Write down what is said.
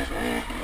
Mm-hmm.